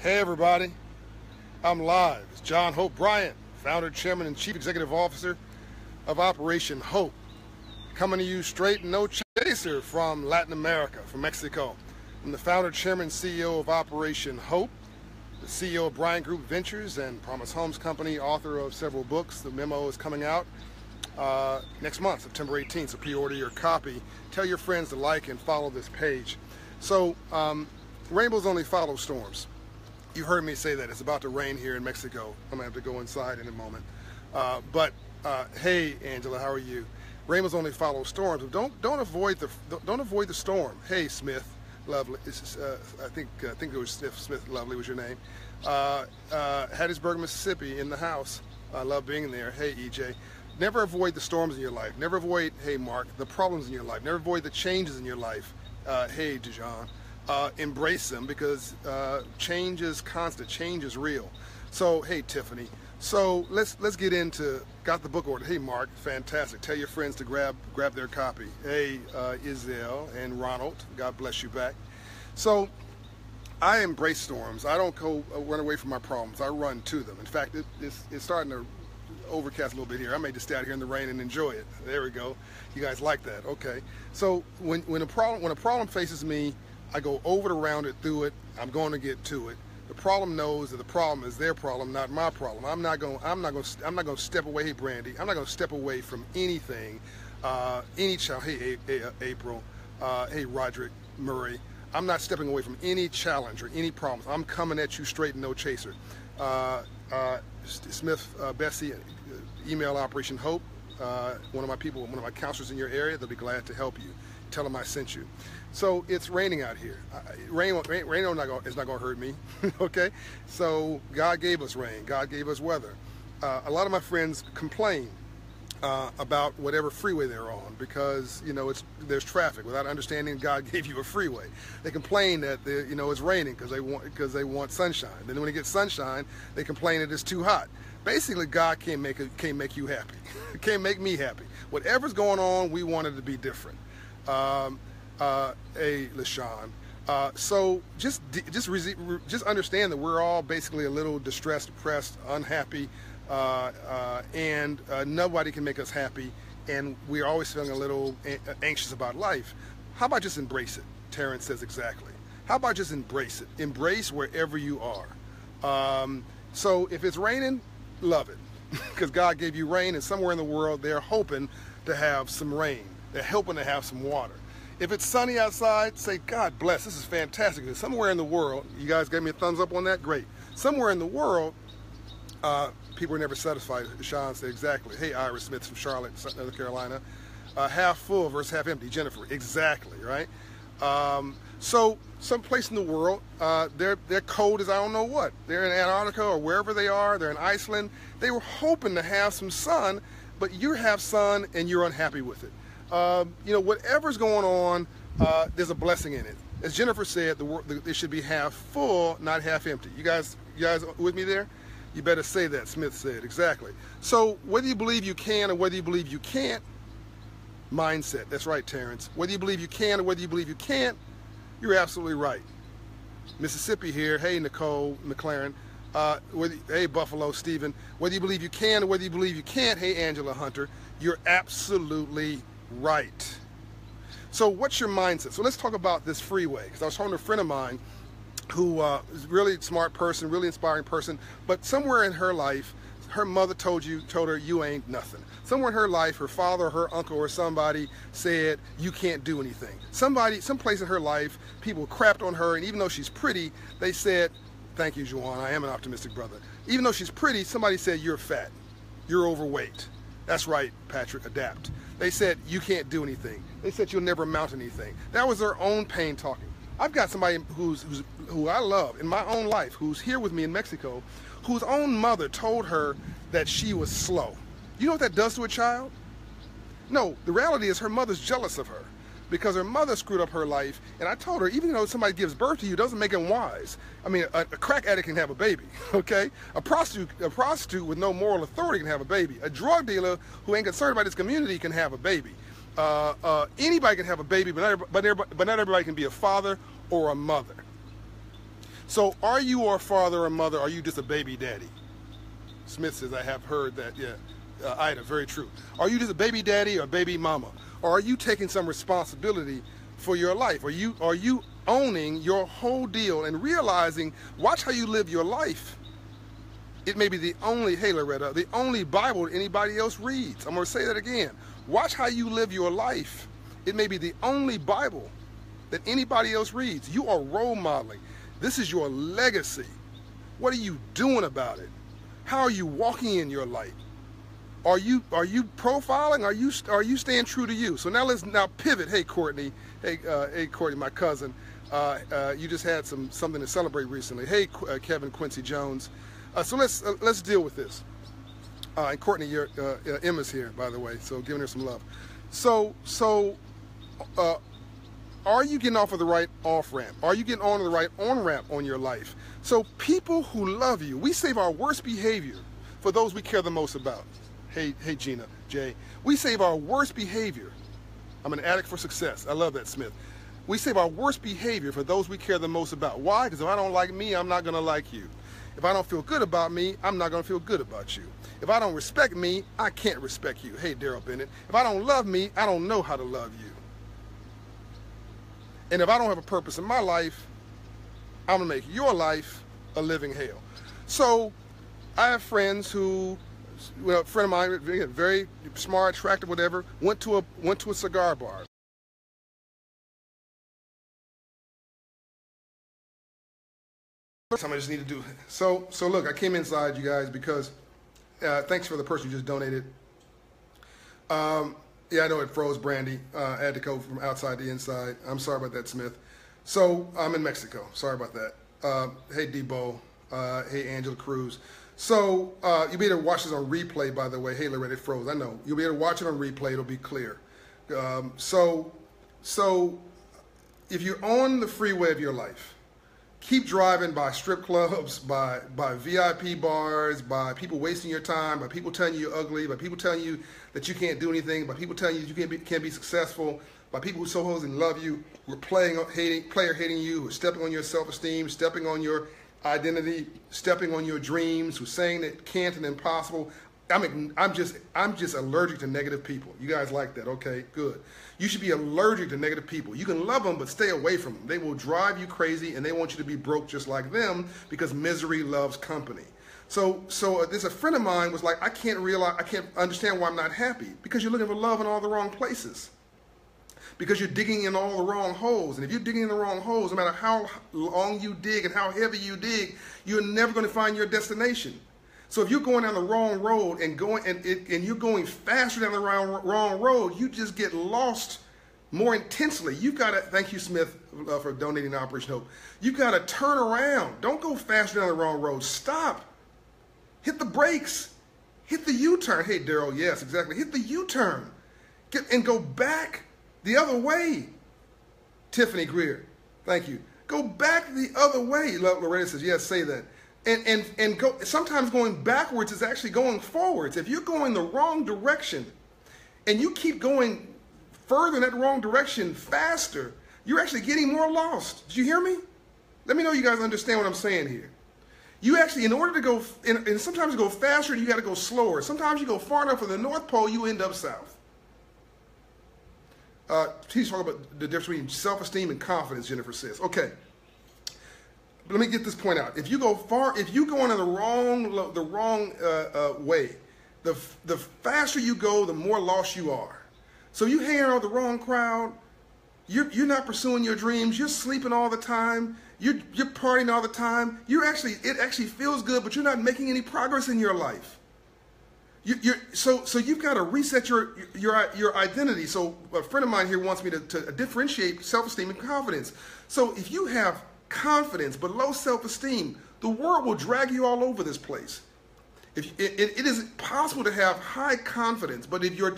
Hey everybody, I'm live. It's John Hope Bryant, founder, chairman, and chief executive officer of Operation Hope. Coming to you straight and no chaser from Latin America, from Mexico. I'm the founder, chairman, CEO of Operation Hope, the CEO of Bryant Group Ventures and Promise Homes Company, author of several books. The memo is coming out uh, next month, September 18th, so pre-order your copy. Tell your friends to like and follow this page. So, um, rainbows only follow storms. You heard me say that. It's about to rain here in Mexico. I'm going to have to go inside in a moment. Uh, but, uh, hey, Angela, how are you? Rainbows only follow storms. Don't don't avoid the don't avoid the storm. Hey, Smith, lovely. Uh, I think I think it was Smith. Smith, lovely was your name. Uh, uh, Hattiesburg, Mississippi, in the house. I love being there. Hey, EJ. Never avoid the storms in your life. Never avoid, hey, Mark, the problems in your life. Never avoid the changes in your life. Uh, hey, Dijon. Uh, embrace them because uh, change is constant. Change is real. So, hey, Tiffany. So let's let's get into got the book order. Hey Mark, fantastic. Tell your friends to grab grab their copy. Hey uh, and Ronald, God bless you back. So I embrace storms. I don't go uh, run away from my problems. I run to them. In fact, it, it's, it's starting to overcast a little bit here. I may just stay out here in the rain and enjoy it. There we go. You guys like that? Okay. So when when a problem when a problem faces me, I go over it, around it, through it. I'm going to get to it the problem knows that the problem is their problem, not my problem. I'm not going. I'm not going. I'm not going to step away. Hey, Brandy. I'm not going to step away from anything. Uh, any child. Hey, uh, April. Uh, hey, Roderick Murray. I'm not stepping away from any challenge or any problems. I'm coming at you straight and no chaser. Uh, uh, Smith, uh, Bessie, email Operation Hope. one of my people, one of my counselors in your area, they'll be glad to help you. Tell them I sent you. So it's raining out here. Rain, rain, rain is not going to hurt me, okay? So God gave us rain. God gave us weather. Uh, a lot of my friends complain uh, about whatever freeway they're on because you know it's there's traffic without understanding God gave you a freeway. They complain that the, you know it's raining because they want because they want sunshine. Then when it gets sunshine, they complain that it's too hot. Basically, God can't make it can't make you happy. can't make me happy. Whatever's going on, we want it to be different. Um, uh, a LaShawn. Uh, so just just just understand that we're all basically a little distressed, depressed, unhappy, uh, uh, and uh, nobody can make us happy, and we're always feeling a little anxious about life. How about just embrace it? Terrence says exactly. How about just embrace it? Embrace wherever you are. Um, so if it's raining, love it, because God gave you rain, and somewhere in the world they're hoping to have some rain. They're hoping to have some water. If it's sunny outside, say, God bless, this is fantastic. Somewhere in the world, you guys gave me a thumbs up on that? Great. Somewhere in the world, uh, people are never satisfied. Sean said, exactly. Hey, Iris Smith from Charlotte, North Carolina. Uh, half full versus half empty. Jennifer, exactly, right? Um, so, someplace in the world, uh, their, their cold is I don't know what. They're in Antarctica or wherever they are. They're in Iceland. They were hoping to have some sun, but you have sun and you're unhappy with it um, you know, whatever's going on, uh, there's a blessing in it. As Jennifer said, the, the, it should be half full, not half empty. You guys, you guys with me there? You better say that, Smith said, exactly. So whether you believe you can or whether you believe you can't, mindset. That's right, Terrence. Whether you believe you can or whether you believe you can't, you're absolutely right. Mississippi here. Hey, Nicole McLaren. Uh, whether, hey, Buffalo Stephen. Whether you believe you can or whether you believe you can't, hey, Angela Hunter, you're absolutely right. So what's your mindset? So let's talk about this freeway. Because I was talking to a friend of mine who uh, is a really smart person, really inspiring person, but somewhere in her life, her mother told you, told her, you ain't nothing. Somewhere in her life, her father, or her uncle, or somebody said, you can't do anything. Somebody, someplace in her life, people crapped on her, and even though she's pretty, they said, thank you, Juan, I am an optimistic brother. Even though she's pretty, somebody said, you're fat, you're overweight. That's right, Patrick, adapt. They said, you can't do anything. They said, you'll never amount to anything. That was their own pain talking. I've got somebody who's, who's, who I love in my own life, who's here with me in Mexico, whose own mother told her that she was slow. You know what that does to a child? No, the reality is her mother's jealous of her because her mother screwed up her life. And I told her, even though somebody gives birth to you, doesn't make them wise. I mean, a, a, crack addict can have a baby, okay? A prostitute, a prostitute with no moral authority can have a baby. A drug dealer who ain't concerned about his community can have a baby. Uh, uh, anybody can have a baby, but not, but, but not everybody can be a father or a mother. So, are you a father or mother? Are you just a baby daddy? Smith says, I have heard that. Yeah, uh, Ida, very true. Are you just a baby daddy or baby mama? Or are you taking some responsibility for your life? Are you are you owning your whole deal and realizing? Watch how you live your life. It may be the only, hey Loretta, the only Bible anybody else reads. I'm to say that again. Watch how you live your life. It may be the only Bible that anybody else reads. You are role modeling. This is your legacy. What are you doing about it? How are you walking in your light? Are you are you profiling? Are you are you staying true to you? So now let's now pivot. Hey Courtney, hey uh, hey Courtney, my cousin. Uh, uh, you just had some something to celebrate recently. Hey uh, Kevin Quincy Jones. Uh, so let's uh, let's deal with this. and Courtney, your Emma's here by the way, so giving her some love. So so are you getting off of the right off ramp? Are you getting on the right on ramp on your life? So people who love you, we save our worst behavior for those we care the most about. Hey, hey Gina, Jay, we save our worst behavior. I'm an addict for success. I love that, Smith. We save our worst behavior for those we care the most about. Why? Because if I don't like me, I'm not going to like you. If I don't feel good about me, I'm not going to feel good about you. If I don't respect me, I can't respect you. Hey, Daryl Bennett. If I don't love me, I don't know how to love you. And if I don't have a purpose in my life, I'm going to make your life a living hell. So I have friends who, well, a friend of mine, very smart, attractive, whatever, went to a went to a cigar bar. Time I just need to do. So so look, I came inside you guys because uh, thanks for the person who just donated. Um, yeah, I know it froze Brandy. Uh, I had to go from outside to inside. I'm sorry about that, Smith. So I'm in Mexico. Sorry about that. Uh, hey, Debo. Uh, hey, Angela Cruz. So uh, you'll be able to watch this on replay, by the way. Hey, Loretta, it froze. I know. You'll be able to watch it on replay. It'll be clear. Um, so, so if you're on the freeway of your life, keep driving by strip clubs, by by VIP bars, by people wasting your time, by people telling you you're ugly, by people telling you that you can't do anything, by people telling you you can't be, can't be successful, by people who so supposedly love you, who are playing hating, player hating you, who are stepping on your self-esteem, stepping on your identity, stepping on your dreams, who's saying that can't and impossible. I mean, I'm just I'm just allergic to negative people. You guys like that? Okay, good. You should be allergic to negative people. You can love them, but stay away from them. They will drive you crazy, and they want you to be broke just like them because misery loves company. So, so uh, there's a friend of mine was like, I can't realize, I can't understand why I'm not happy because you're looking for love in all the wrong places. Because you're digging in all the wrong holes. And if you're digging in the wrong holes, no matter how long you dig and how heavy you dig, you're never going to find your destination. So if you're going down the wrong road and going and, and you're going faster down the wrong, wrong road, you just get lost more intensely. You've got to, thank you, Smith, uh, for donating to Operation Hope. You've got to turn around. Don't go faster down the wrong road. Stop. Hit the brakes. Hit the U-turn. Hey, Daryl, yes, exactly. Hit the U-turn. Get and go back the other way. Tiffany Greer, thank you. Go back the other way. Loretta says, yes, say that. And and and go sometimes going backwards is actually going forwards. If you're going the wrong direction and you keep going further in that wrong direction faster you're actually getting more lost. Did you hear me? Let me know you guys understand what i'm saying here. You actually in order to go and, and sometimes to go faster you got to go slower. Sometimes you go far enough from the north pole you end up south uh, he's talking about the difference between self-esteem and confidence jennifer says okay let me get this point out. If you go far, if you go in the wrong, the wrong uh, uh, way, the the faster you go, the more lost you are. So you hang around with the wrong crowd. You're you're not pursuing your dreams. You're sleeping all the time. You're you're partying all the time. You're actually it actually feels good, but you're not making any progress in your life. You, you're, so so you've got to reset your your your identity. So a friend of mine here wants me to, to differentiate self-esteem and confidence. So if you have confidence, but low self-esteem, the world will drag you all over this place. If it, it, it is possible to have high confidence, but if your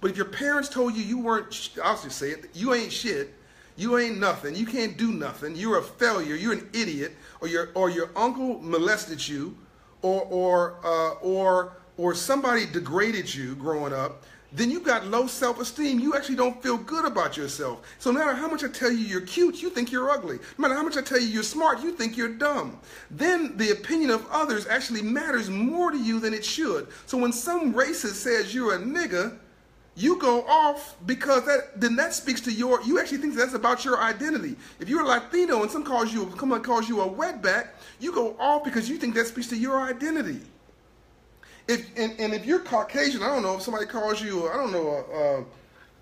but if your parents told you you weren't, I'll just say it, you ain't shit, you ain't nothing, you can't do nothing, you're a failure, you're an idiot, or your or your uncle molested you, or or uh, or or somebody degraded you growing up, then you got low self-esteem. You actually don't feel good about yourself. So no matter how much I tell you you're cute, you think you're ugly. No matter how much I tell you you're smart, you think you're dumb. Then the opinion of others actually matters more to you than it should. So when some racist says you're a nigga, you go off because that then that speaks to your you actually think that's about your identity. If you're a Latino and some calls you someone calls you a wetback, you go off because you think that speaks to your identity. If and, and if you're Caucasian, I don't know if somebody calls you, I don't know,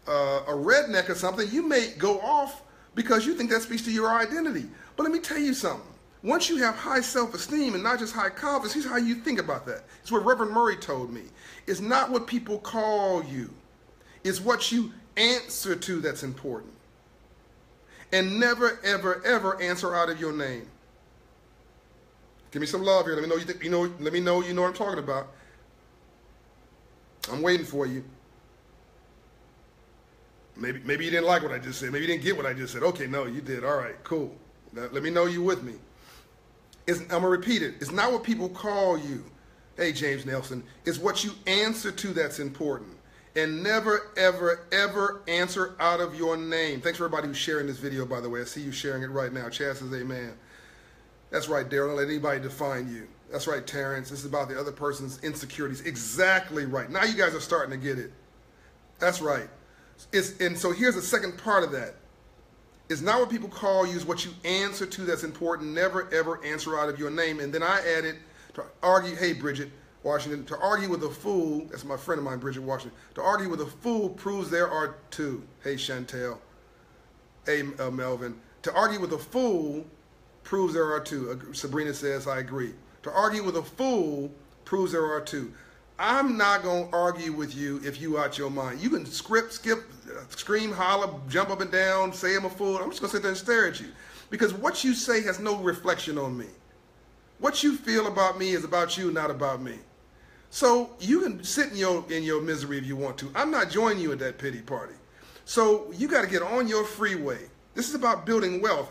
a, a, a redneck or something, you may go off because you think that speaks to your identity. But let me tell you something. Once you have high self-esteem and not just high confidence, here's how you think about that. It's what Reverend Murray told me. It's not what people call you. It's what you answer to that's important. And never, ever, ever answer out of your name. Give me some love here. Let me know you you know. Let me know you know what I'm talking about. I'm waiting for you. Maybe maybe you didn't like what I just said. Maybe you didn't get what I just said. Okay, no, you did. All right, cool. Now, let me know you with me. It's, I'm gonna repeat it. It's not what people call you. Hey, James Nelson. It's what you answer to that's important. And never, ever, ever answer out of your name. Thanks for everybody who's sharing this video, by the way. I see you sharing it right now. Chaz says amen. That's right, Daryl. Don't let anybody define you. That's right, Terrence. This is about the other person's insecurities. Exactly right. Now you guys are starting to get it. That's right. It's, and so here's the second part of that. It's not what people call you, it's what you answer to that's important. Never, ever answer out of your name. And then I added to argue, hey, Bridget Washington, to argue with a fool, that's my friend of mine, Bridget Washington, to argue with a fool proves there are two. Hey, Chantel. Hey, uh, Melvin. To argue with a fool proves there are two. Sabrina says, I agree. To argue with a fool proves there are two. I'm not going to argue with you if you out your mind. You can script, skip, uh, scream, holler, jump up and down, say I'm a fool. I'm just going to sit there and stare at you. Because what you say has no reflection on me. What you feel about me is about you, not about me. So you can sit in your in your misery if you want to. I'm not joining you at that pity party. So you got to get on your freeway. This is about building wealth.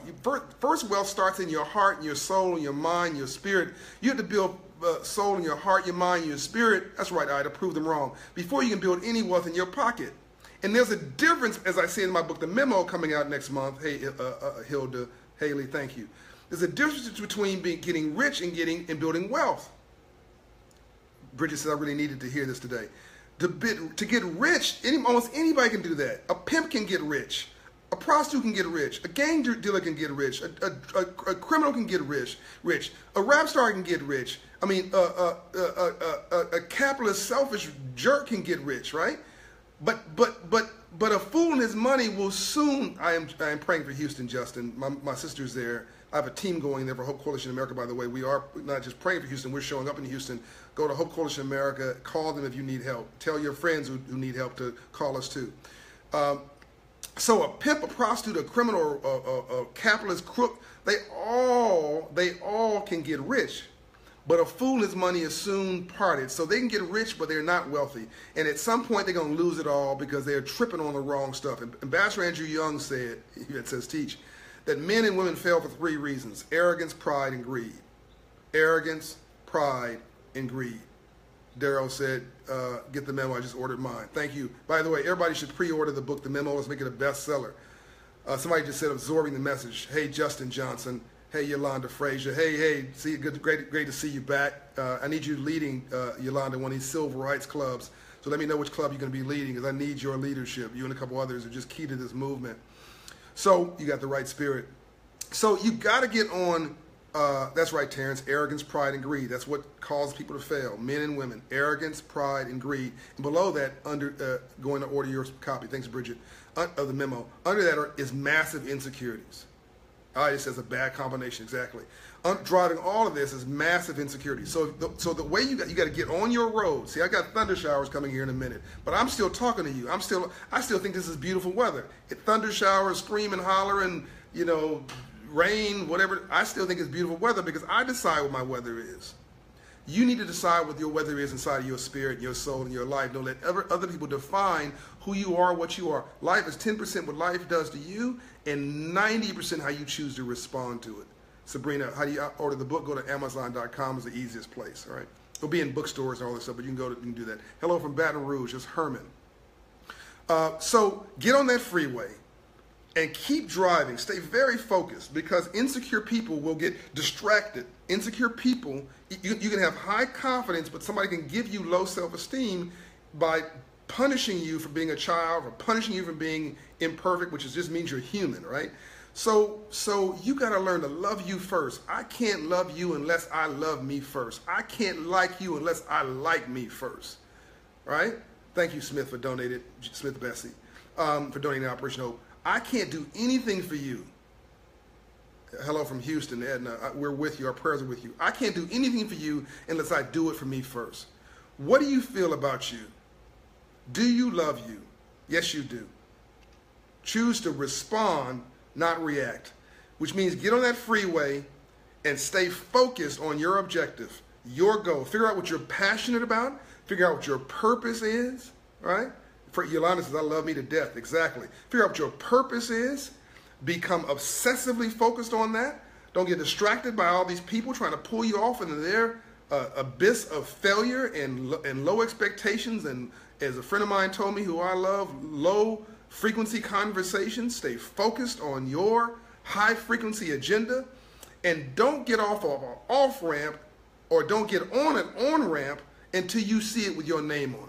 First, wealth starts in your heart, and your soul, and your mind, your spirit. You have to build uh, soul in your heart, your mind, your spirit. That's right, I to prove them wrong. Before you can build any wealth in your pocket. And there's a difference, as I say in my book, the memo coming out next month. Hey, uh, uh, Hilda Haley, thank you. There's a difference between being, getting rich and getting and building wealth. Bridget said I really needed to hear this today. To, bit, to get rich, any, almost anybody can do that. A pimp can get rich. A prostitute can get rich. A gang dealer can get rich. A, a, a, a criminal can get rich. Rich. A rap star can get rich. I mean, a, a, capitalist, selfish jerk can get rich, right? But but but but a fool and his money will soon. I am I am praying for Houston, Justin. My my sister's there. I have a team going there for Hope Coalition America. By the way, we are not just praying for Houston. We're showing up in Houston. Go to Hope Coalition America. Call them if you need help. Tell your friends who, who need help to call us too. Um, so a pimp, a prostitute, a criminal, a, a, a capitalist crook, they all they all can get rich. But a fool his money is soon parted. So they can get rich, but they're not wealthy. And at some point, they're going to lose it all because they're tripping on the wrong stuff. And Ambassador Andrew Young said, it says teach, that men and women fail for three reasons arrogance, pride, and greed. Arrogance, pride, and greed. Daryl said, uh, get the memo. I just ordered mine. Thank you. By the way, everybody should pre-order the book, The Memo. Let's make it a bestseller. Uh, somebody just said absorbing the message. Hey, Justin Johnson. Hey, Yolanda Frazier. Hey, hey, see, good, great, great to see you back. Uh, I need you leading, uh, Yolanda, one of these civil rights clubs. So let me know which club you're going to be leading because I need your leadership. You and a couple others are just key to this movement. So you got the right spirit. So you got to get on uh, that's right, Terrence. Arrogance, pride, and greed. That's what causes people to fail. Men and women. Arrogance, pride, and greed. And below that, under uh, going to order your copy. Thanks, Bridget. Uh, of the memo. Under that are, is massive insecurities. I just says a bad combination. Exactly. driving all of this is massive insecurity. So, the, so the way you got you got to get on your road. See, I got thunder showers coming here in a minute, but I'm still talking to you. I'm still I still think this is beautiful weather. It thunder showers, scream and holler, and you know rain, whatever, I still think it's beautiful weather because I decide what my weather is. You need to decide what your weather is inside of your spirit, your soul, and your life. Don't let ever other people define who you are, what you are. Life is 10% what life does to you, and 90% how you choose to respond to it. Sabrina, how do you order the book? Go to Amazon.com is the easiest place, all right? It'll be in bookstores and all this stuff, but you can go to, you can do that. Hello from Baton Rouge, it's Herman. Uh, so get on that freeway and keep driving. Stay very focused because insecure people will get distracted. Insecure people, you, you can have high confidence, but somebody can give you low self esteem by punishing you for being a child or punishing you for being imperfect, which just means you're human, right? So, so you got to learn to love you first. I can't love you unless I love me first. I can't like you unless I like me first, right? Thank you, Smith, for donating, Smith Bessie, um, for donating Operation Hope. I can't do anything for you. Hello from Houston, Edna. We're with you. Our prayers are with you. I can't do anything for you unless I do it for me first. What do you feel about you? Do you love you? Yes, you do. Choose to respond, not react, which means get on that freeway and stay focused on your objective, your goal. Figure out what you're passionate about, figure out what your purpose is, right? For Yolanda says, I love me to death. Exactly. Figure out what your purpose is, become obsessively focused on that. Don't get distracted by all these people trying to pull you off into their uh, abyss of failure and, and low expectations and as a friend of mine told me, who I love, low frequency conversations. Stay focused on your high frequency agenda and don't get off of an off ramp or don't get on an on ramp until you see it with your name on it.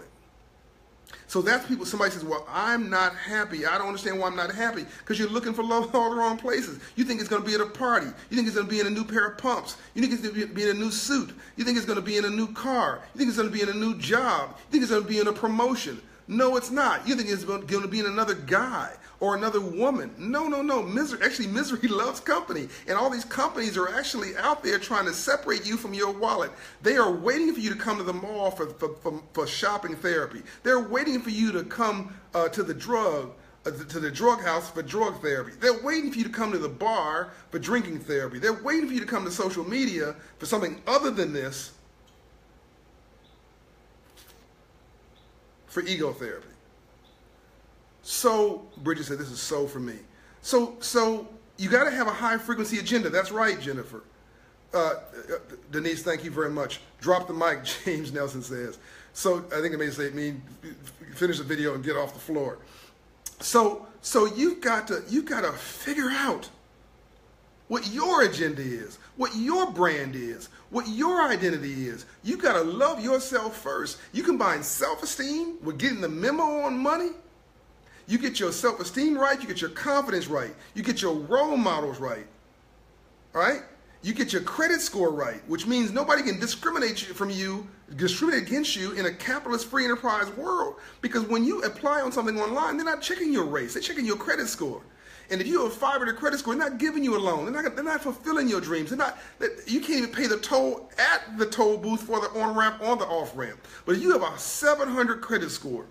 So that's people, somebody says, well, I'm not happy. I don't understand why I'm not happy. Because you're looking for love in all the wrong places. You think it's going to be at a party. You think it's going to be in a new pair of pumps. You think it's going to be in a new suit. You think it's going to be in a new car. You think it's going to be in a new job. You think it's going to be in a promotion. No, it's not. You think it's going to be in another guy or another woman. No, no, no. Misery, actually, misery loves company. And all these companies are actually out there trying to separate you from your wallet. They are waiting for you to come to the mall for, for, for, for shopping therapy. They're waiting for you to come uh, to the drug uh, to the drug house for drug therapy. They're waiting for you to come to the bar for drinking therapy. They're waiting for you to come to social media for something other than this for ego therapy. So Bridget said, "This is so for me." So so you got to have a high frequency agenda. That's right, Jennifer. Uh, uh, Denise, thank you very much. Drop the mic, James Nelson says. So I think it may say mean finish the video and get off the floor. So so you've got to you've got to figure out what your agenda is, what your brand is, what your identity is. You got to love yourself first. You combine self-esteem with getting the memo on money you get your self esteem right, you get your confidence right, you get your role models right, all right? You get your credit score right, which means nobody can discriminate you from you, discriminate against you in a capitalist free enterprise world. Because when you apply on something online, they're not checking your race, they're checking your credit score. And if you have a 500 credit score, they're not giving you a loan. They're not, they're not fulfilling your dreams. They're not, you can't even pay the toll at the toll booth for the on ramp, on the off ramp. But if you have a 700 credit score,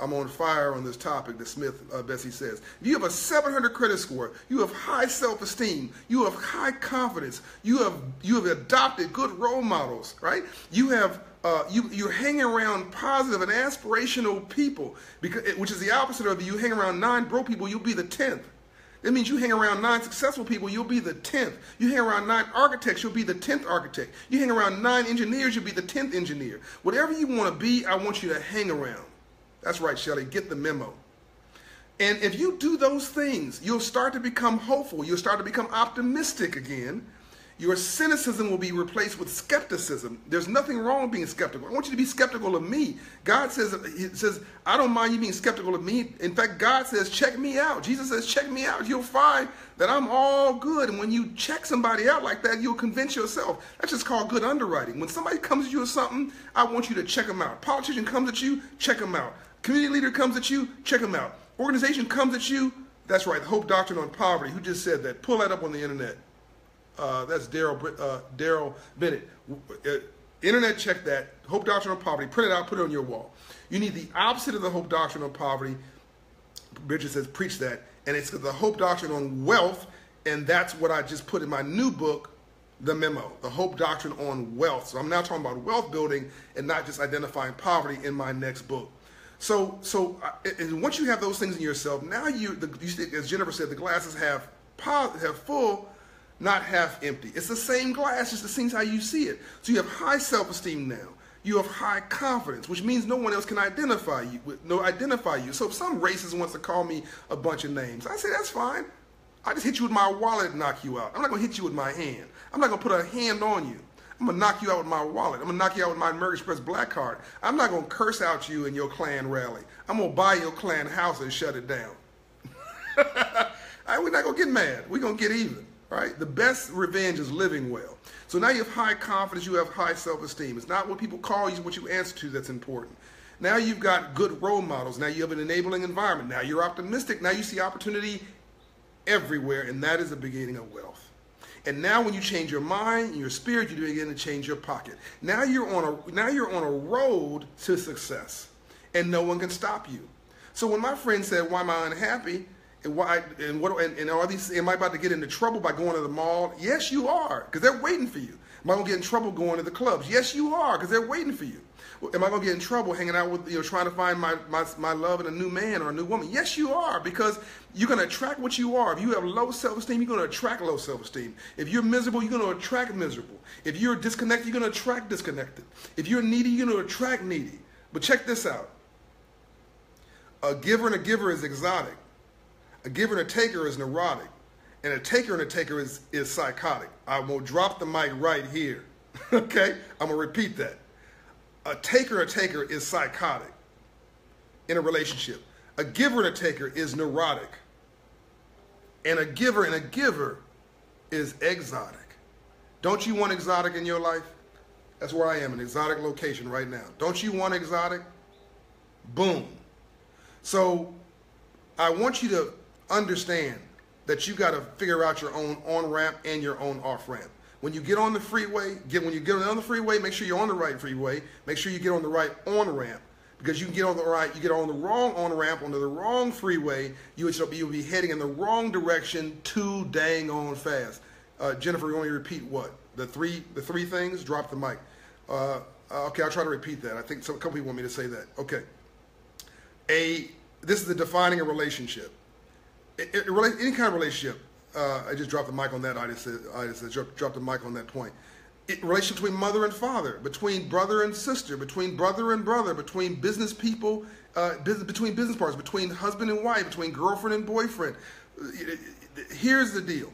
I'm on fire on this topic that Smith uh, Bessie says. If you have a 700 credit score, you have high self-esteem, you have high confidence, you have you have adopted good role models, right? You have uh, you you're hanging around positive and aspirational people because which is the opposite of you hang around nine broke people, you'll be the tenth. That means you hang around nine successful people, you'll be the 10th. You hang around nine architects, you'll be the 10th architect. You hang around nine engineers, you'll be the 10th engineer. Whatever you want to be, I want you to hang around. That's right, Shelly. Get the memo. And if you do those things, you'll start to become hopeful. You'll start to become optimistic again. Your cynicism will be replaced with skepticism. There's nothing wrong with being skeptical. I want you to be skeptical of me. God says, He says, I don't mind you being skeptical of me. In fact, God says, check me out. Jesus says, check me out. You'll find that I'm all good. And when you check somebody out like that, you'll convince yourself. That's just called good underwriting. When somebody comes at you with something, I want you to check them out. Politician comes at you, check them out. Community leader comes at you, check them out. Organization comes at you, that's right, the Hope Doctrine on Poverty. Who just said that? Pull that up on the internet. Uh, that's Daryl uh, Daryl Bennett. Uh, internet, check that. Hope Doctrine on Poverty. Print it out, put it on your wall. You need the opposite of the Hope Doctrine on Poverty. Bridget says, preach that. And it's the Hope Doctrine on Wealth, and that's what I just put in my new book, The Memo, the Hope Doctrine on Wealth. So I'm now talking about wealth building and not just identifying poverty in my next book. So, so uh, and once you have those things in yourself, now you, the, you as Jennifer said, the glasses have have full, not half empty. It's the same glass, just the things how you see it. So you have high self-esteem now. You have high confidence, which means no one else can identify you. No, identify you. So if some racist wants to call me a bunch of names, I say that's fine. I just hit you with my wallet and knock you out. I'm not gonna hit you with my hand. I'm not gonna put a hand on you. I'm gonna knock you out with my wallet. I'm gonna knock you out with my American Express black card. I'm not gonna curse out you in your Klan rally. I'm gonna buy your Klan house and shut it down. we're not gonna get mad. We're gonna get even. Right? The best revenge is living well. So now you have high confidence, you have high self-esteem. It's not what people call you, what you answer to that's important. Now you've got good role models. Now you have an enabling environment. Now you're optimistic. Now you see opportunity everywhere, and that is the beginning of wealth. And now when you change your mind and your spirit, you begin to change your pocket. Now you're on a now you're on a road to success. And no one can stop you. So when my friend said, Why am I unhappy? And why and what and, and are these am I about to get into trouble by going to the mall? Yes, you are, because they're waiting for you. Am I gonna get in trouble going to the clubs? Yes, you are, because they're waiting for you. Am I gonna get in trouble hanging out with you know trying to find my, my my love in a new man or a new woman? Yes, you are, because you're gonna attract what you are. If you have low self-esteem, you're gonna attract low self-esteem. If you're miserable, you're gonna attract miserable. If you're disconnected, you're gonna attract disconnected. If you're needy, you're gonna attract needy. But check this out. A giver and a giver is exotic. A giver and a taker is neurotic. And a taker and a taker is, is psychotic. I will drop the mic right here. okay? I'm going to repeat that. A taker and a taker is psychotic in a relationship. A giver and a taker is neurotic. And a giver and a giver is exotic. Don't you want exotic in your life? That's where I am, an exotic location right now. Don't you want exotic? Boom. So I want you to understand that you got to figure out your own on ramp and your own off ramp. When you get on the freeway, get when you get on the freeway, make sure you're on the right freeway. Make sure you get on the right on ramp because you can get on the right, you get on the wrong on ramp onto the wrong freeway, you will be, be heading in the wrong direction too dang on fast. Uh, Jennifer, you want me to repeat what the three the three things? Drop the mic. Uh, okay, I'll try to repeat that. I think some, a couple people want me to say that. Okay a this is the defining a relationship. It, it, any kind of relationship. Uh, I just dropped the mic on that. I just said I just said drop, drop the mic on that point. It, relationship between mother and father, between brother and sister, between brother and brother, between business people, uh, business, between business partners, between husband and wife, between girlfriend and boyfriend. Here's the deal.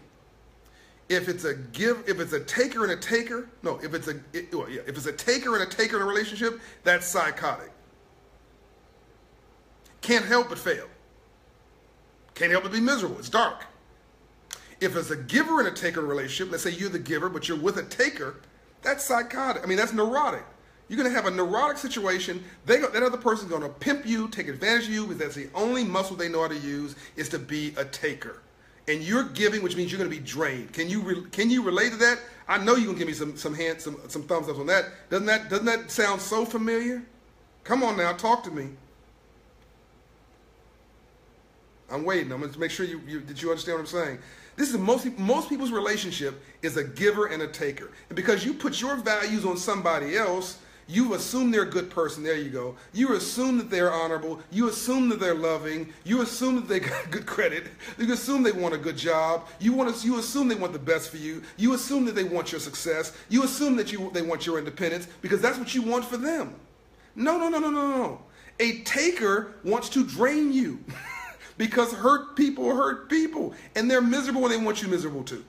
If it's a give, if it's a taker and a taker, no, if it's a it, well, yeah, if it's a taker and a taker in a relationship, that's psychotic. Can't help but fail. Can't help but be miserable. It's dark. If it's a giver and a taker relationship, let's say you're the giver, but you're with a taker, that's psychotic. I mean, that's neurotic. You're going to have a neurotic situation. They, that other person's going to pimp you, take advantage of you, because that's the only muscle they know how to use is to be a taker. And you're giving, which means you're going to be drained. Can you re, can you relate to that? I know you're going to give me some some hands, some some thumbs up on that. Doesn't that doesn't that sound so familiar? Come on now, talk to me. I'm waiting. I'm going to make sure you, you that you understand what I'm saying. This is most most people's relationship is a giver and a taker, and because you put your values on somebody else, you assume they're a good person. There you go. You assume that they're honorable. You assume that they're loving. You assume that they got good credit. You assume they want a good job. You want to, you assume they want the best for you. You assume that they want your success. You assume that you they want your independence because that's what you want for them. No, no, no, no, no, no. A taker wants to drain you. because hurt people hurt people and they're miserable when they want you miserable too.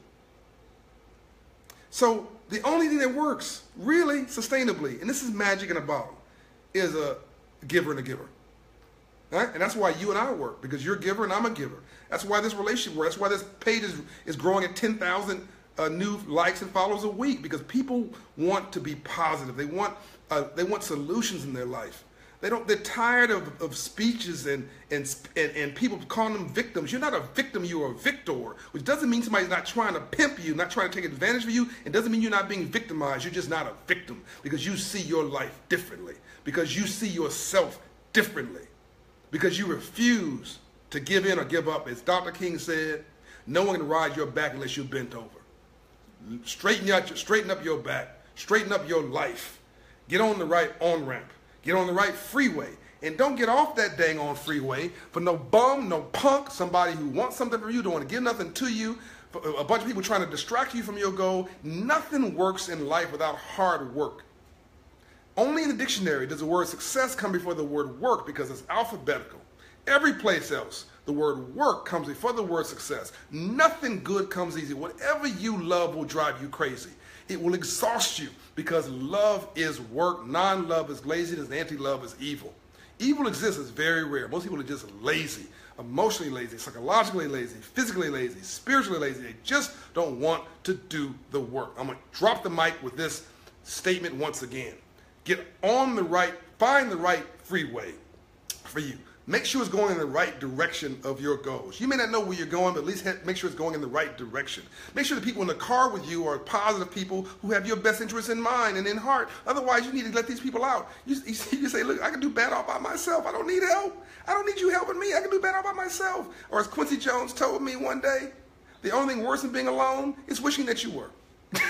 So the only thing that works really sustainably, and this is magic in a bottle, is a giver and a giver. Right? And that's why you and I work because you're a giver and I'm a giver. That's why this relationship works. That's why this page is, is growing at 10,000 uh, new likes and follows a week because people want to be positive. They want uh, they want solutions in their life. They don't. They're tired of, of speeches and, and and and people calling them victims. You're not a victim. You're a victor, which doesn't mean somebody's not trying to pimp you, not trying to take advantage of you. It doesn't mean you're not being victimized. You're just not a victim because you see your life differently, because you see yourself differently, because you refuse to give in or give up. As Dr. King said, no one can ride your back unless you're bent over. Straighten out, straighten up your back. Straighten up your life. Get on the right on ramp. Get on the right freeway. And don't get off that dang on freeway for no bum, no punk, somebody who wants something from you, don't want to give nothing to you, a bunch of people trying to distract you from your goal. Nothing works in life without hard work. Only in the dictionary does the word success come before the word work because it's alphabetical. Every place else, the word work comes before the word success. Nothing good comes easy. Whatever you love will drive you crazy. It will exhaust you because love is work. Non love is laziness, anti love is evil. Evil exists is very rare. Most people are just lazy, emotionally lazy, psychologically lazy, physically lazy, spiritually lazy. They just don't want to do the work. I'm going to drop the mic with this statement once again. Get on the right, find the right freeway for you. Make sure it's going in the right direction of your goals. You may not know where you're going, but at least make sure it's going in the right direction. Make sure the people in the car with you are positive people who have your best interests in mind and in heart. Otherwise, you need to let these people out. You, you, say, look, I can do bad all by myself. I don't need help. I don't need you helping me. I can do bad all by myself. Or as Quincy Jones told me one day, the only thing worse than being alone is wishing that you were.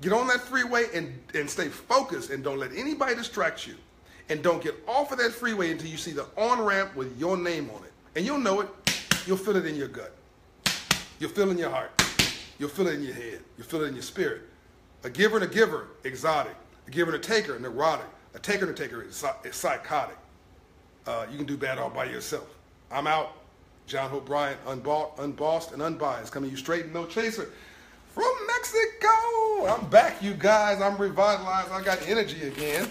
Get on that freeway and, and stay focused and don't let anybody distract you. And don't get off of that freeway until you see the on ramp with your name on it. And you'll know it. You'll feel it in your gut. You'll feel it in your heart. You'll feel it in your head. You'll feel it in your spirit. A giver and a giver, exotic. A giver and a taker, neurotic. A taker and a taker is, psychotic. Uh, you can do bad all by yourself. I'm out. John Hope Bryant, unbought, unbossed, and unbiased, coming to you straight and no chaser from Mexico. I'm back, you guys. I'm revitalized. I got energy again.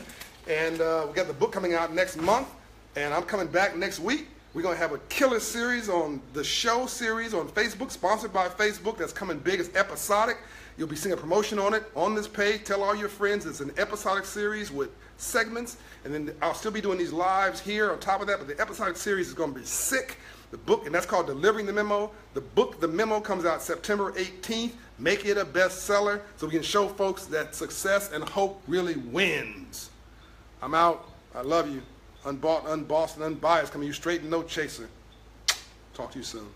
And uh, we got the book coming out next month, and I'm coming back next week. We're going to have a killer series on the show series on Facebook, sponsored by Facebook. That's coming big. It's episodic. You'll be seeing a promotion on it on this page. Tell all your friends it's an episodic series with segments. And then I'll still be doing these lives here on top of that, but the episodic series is going to be sick. The book, and that's called Delivering the Memo. The book, The Memo, comes out September 18th. Make it a bestseller so we can show folks that success and hope really wins. I'm out. I love you. Unbought, unbossed, and unbiased. Coming you straight and no chaser. Talk to you soon.